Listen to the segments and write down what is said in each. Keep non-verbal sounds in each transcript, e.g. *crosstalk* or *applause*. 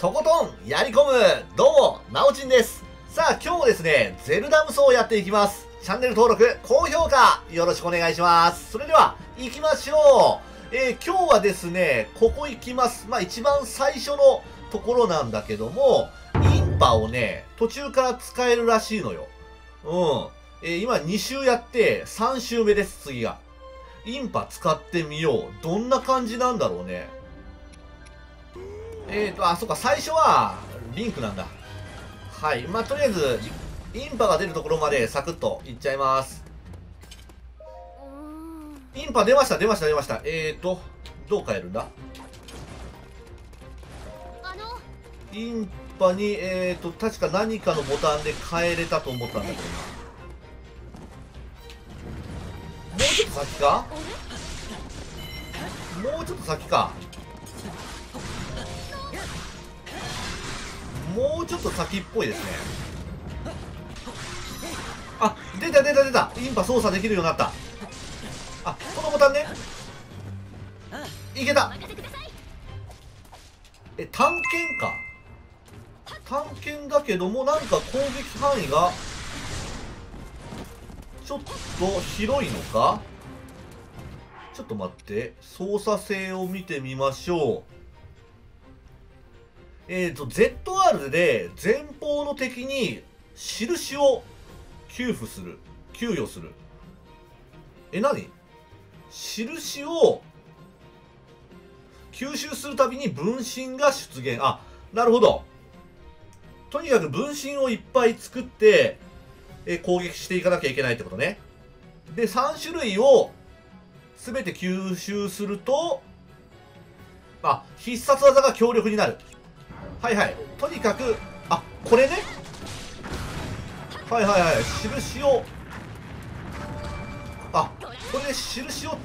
とことんやり込むどうも、なおちんです。さあ、今日もですね、ゼルダ無双をやっていきます。チャンネル登録、高評価、よろしくお願いします。それでは、行きましょう。えー、今日はですね、ここ行きます。まあ、一番最初のところなんだけども、インパをね、途中から使えるらしいのよ。うん。えー、今2周やって、3周目です、次が。インパ使ってみよう。どんな感じなんだろうね。えーと、あ、そっか、最初は、リンクなんだ。はい。まあ、とりあえず、インパが出るところまでサクッといっちゃいます。インパ出ました、出ました、出ました。えーと、どう変えるんだ？あのインパに、えーと、確か何かのボタンで変えれたと思ったんだけどな。もうちょっと先か？もうちょっと先か。もうちょっと先っぽいですね。あ、出た出た出たインパ操作できるようになった。あ、このボタンね。いけたえ、探検か。探検だけども、なんか攻撃範囲が、ちょっと広いのか？ちょっと待って、操作性を見てみましょう。えっ、ー、と、ZR で前方の敵に印を給付する。給与する。え、何？印を吸収するたびに分身が出現。あ、なるほど。とにかく分身をいっぱい作って、え攻撃していかなきゃいけないってことね。で、3種類を全て吸収すると、あ、必殺技が強力になる。はいはい。とにかく、あ、これね？はいはいはい。印を、あ、これで印を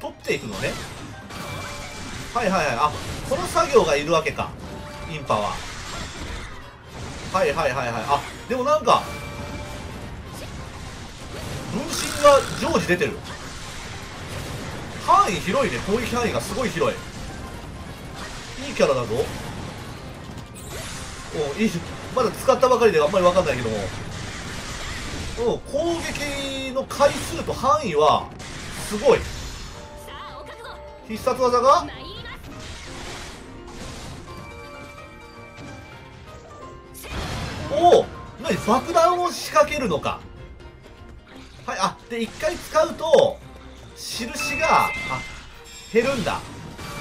取っていくのね？はいはいはい。あ、この作業がいるわけか。インパは。はいはいはいはい。あ、でもなんか、分身が常時出てる。範囲広いね。攻撃範囲がすごい広い。いいキャラだぞ。おいい。まだ使ったばかりであんまりわかんないけども。うん、攻撃の回数と範囲は、すごい。必殺技が？おお何？爆弾を仕掛けるのかはいあで一回使うと印があ減るんだ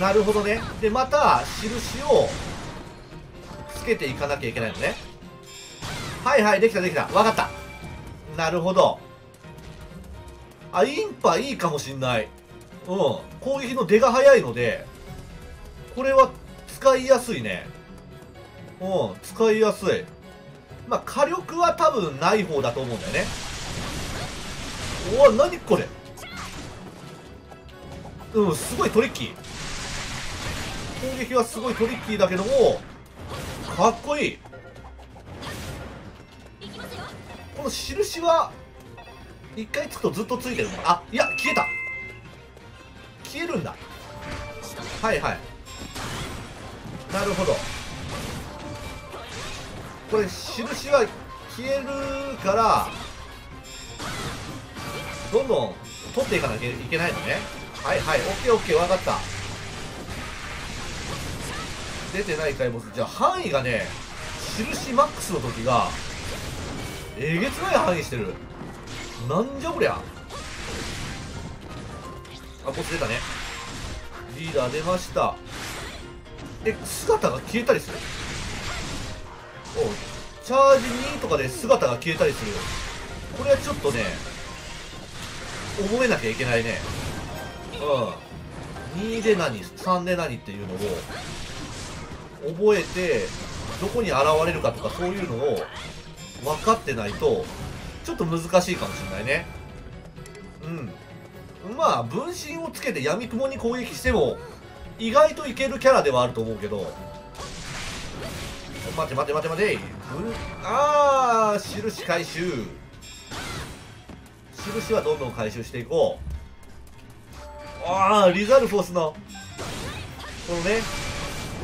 なるほどねでまた印をけていかなきゃいけないのね。はいはいできたできた。わかった。なるほど。あインパいいかもしんない。うん。攻撃の出が早いのでこれは使いやすいね。うん使いやすい。まあ、火力は多分ない方だと思うんだよね。おお、何これ。うん、すごいトリッキー。攻撃はすごいトリッキーだけども、かっこいい。この印は、一回つくとずっとついてるのあ、いや、消えた。消えるんだ。はいはい。なるほど。これ印は消えるからどんどん取っていかなきゃいけないのねはいはいオッケーオッケー分かった出てない回ボスじゃあ範囲がね印マックスの時がえげつない範囲してる。なんじゃこりゃ。あボス出たね。リーダー出ました。え姿が消えたりする？おチャージ2とかで姿が消えたりする。これはちょっとね覚えなきゃいけないね。うん。2で何？3で何っていうのを覚えてどこに現れるかとかそういうのを分かってないとちょっと難しいかもしれないね。うん。まあ分身をつけて闇雲に攻撃しても意外といけるキャラではあると思うけど。待て待て待て待て。うん。ああ印回収。印はどんどん回収していこう。ああリザルフォースのこのね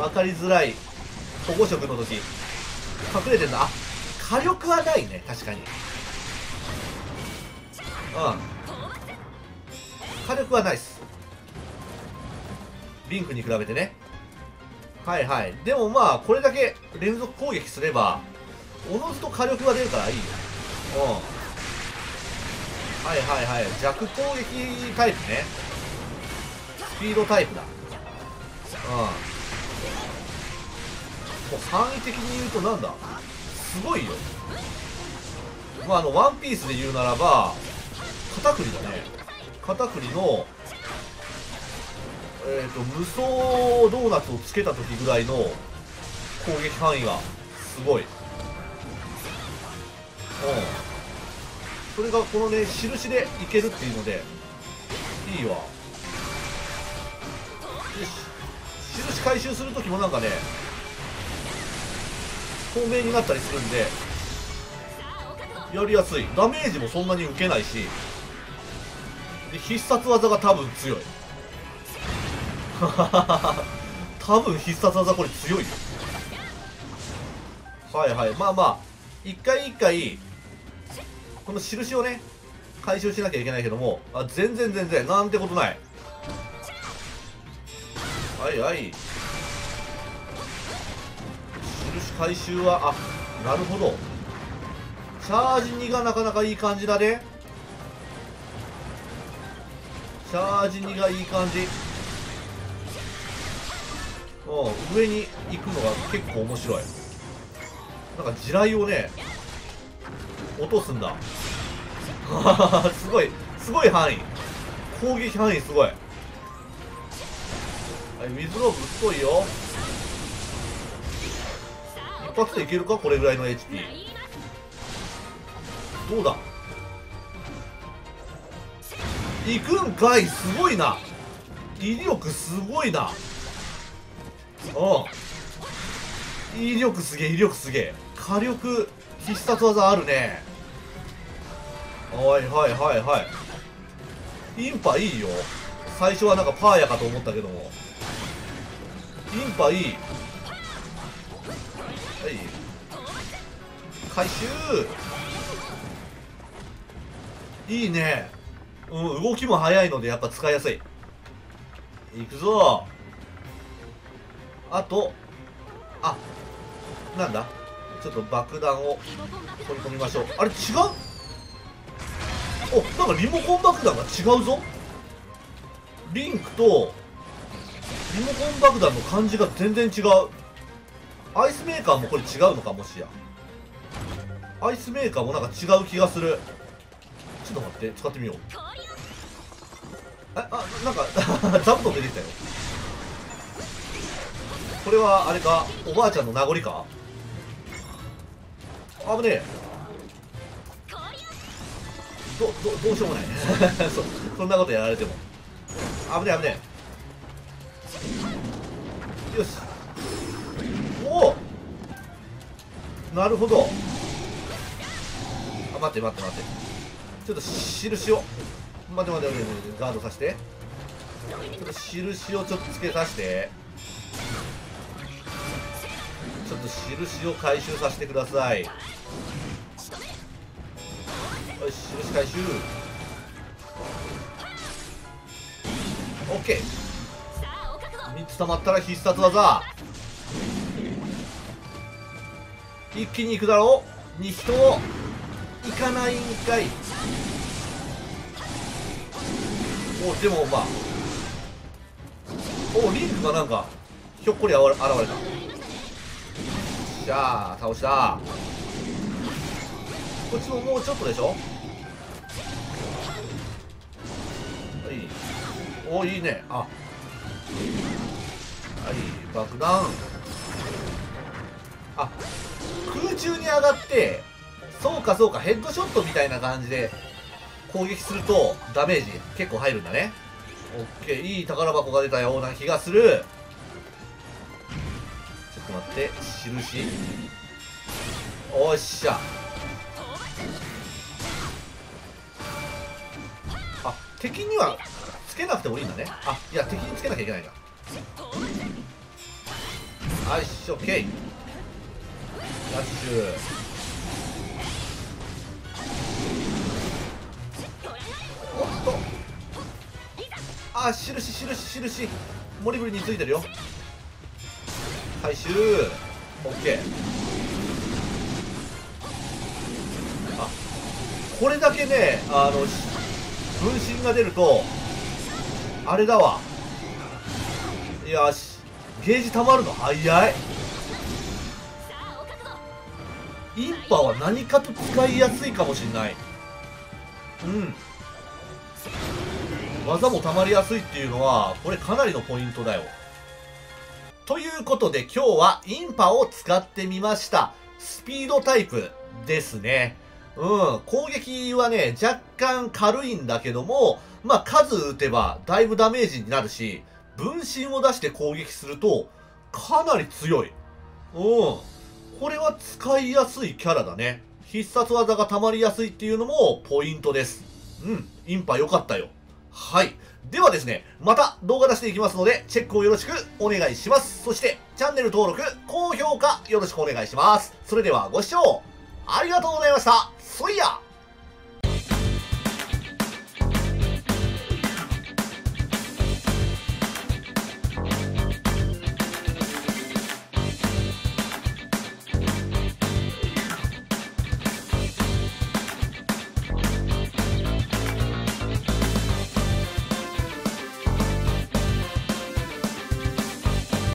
分かりづらい保護色の時。隠れてんだ。あ火力はないね。確かに。うん。火力はないっす。リンクに比べてね。はいはい。でもまあこれだけ連続攻撃すればおのずと火力が出るからいいようん。はいはいはい。弱攻撃タイプね。スピードタイプだ。うん。範囲的に言うとなんだ？すごいよ。まああのワンピースで言うならば片栗だね。片栗のえっ、と無双ドーナツをつけた時ぐらいの攻撃範囲がすごい。うん。それがこのね印でいけるっていうのでいいわ。よし。印回収する時もなんかね透明になったりするんでやりやすい。ダメージもそんなに受けないしで必殺技が多分強い。*laughs* 多分必殺技これ強いよ。はいはい。まあまあ一回一回この印をね回収しなきゃいけないけどもあ全然全然なんてことない。はいはい。回収はあなるほど。チャージ2がなかなかいい感じだね。チャージ2がいい感じ。うん上に行くのが結構面白い。なんか地雷をね落とすんだ。*laughs* すごいすごい範囲。攻撃範囲すごい。はい水ロープ太いよ。一発でいけるか？これぐらいの HP どうだ？行くんかい？すごいな。威力すごいな。うん。威力すげえ威力すげえ。火力必殺技あるね。はいはいはいはい。インパいいよ。最初はなんかパーヤかと思ったけども。インパいい。回収。いいね。うん動きも速いのでやっぱ使いやすい。いくぞ。あとあなんだ？ちょっと爆弾を取り込みましょう。あれ違う？おなんかリモコン爆弾が違うぞ。リンクとリモコン爆弾の感じが全然違う。アイスメーカーもこれ違うのかもしや。アイスメーカーもなんか違う気がする。ちょっと待って使ってみよう。ああなんか *laughs* 座布団出てきたよ。これはあれか？おばあちゃんの名残か？危ねえ。どどどうしようもない。*laughs* そそんなことやられても。危ねえ危ねえ。よし。おお！なるほど。待って待って待って。ちょっと印を。待って待って待って待て。ガードさせて。ちょっと印をちょっとつけさせて。ちょっと印を回収させてください。よし印回収。OK3 つ溜まったら必殺技。一気に行くだろう。2人を行かないんかい。おでもまあ。おリンクがなんかひょっこりあわ現れた。じゃあ倒した。こっちももうちょっとでしょ？はい。おいいね。あ。はい。爆弾。あ。空中に上がってそうかそうかヘッドショットみたいな感じで攻撃するとダメージ結構入るんだね。オッケーいい宝箱が出たような気がする。ちょっと待って印？おっしゃ。あ敵にはつけなくてもいいんだね。あいや敵につけなきゃいけないん。だはいしオッケーラッシュ。あ印印印。モリブリについてるよ。回収。オッケー。あこれだけねあの分身が出るとあれだわ。よし。ゲージ溜まるの？早い。インパは何かと使いやすいかもしんない。うん。技も溜まりやすいっていうのはこれかなりのポイントだよ。ということで今日はインパを使ってみました。スピードタイプですね。うん。攻撃はね若干軽いんだけどもまあ数打てばだいぶダメージになるし分身を出して攻撃するとかなり強い。うん。これは使いやすいキャラだね。必殺技が溜まりやすいっていうのもポイントです。うん、インパ良かったよ。はい。ではですね、また動画出していきますので、チェックをよろしくお願いします。そして、チャンネル登録、高評価よろしくお願いします。それではご視聴ありがとうございました。そいや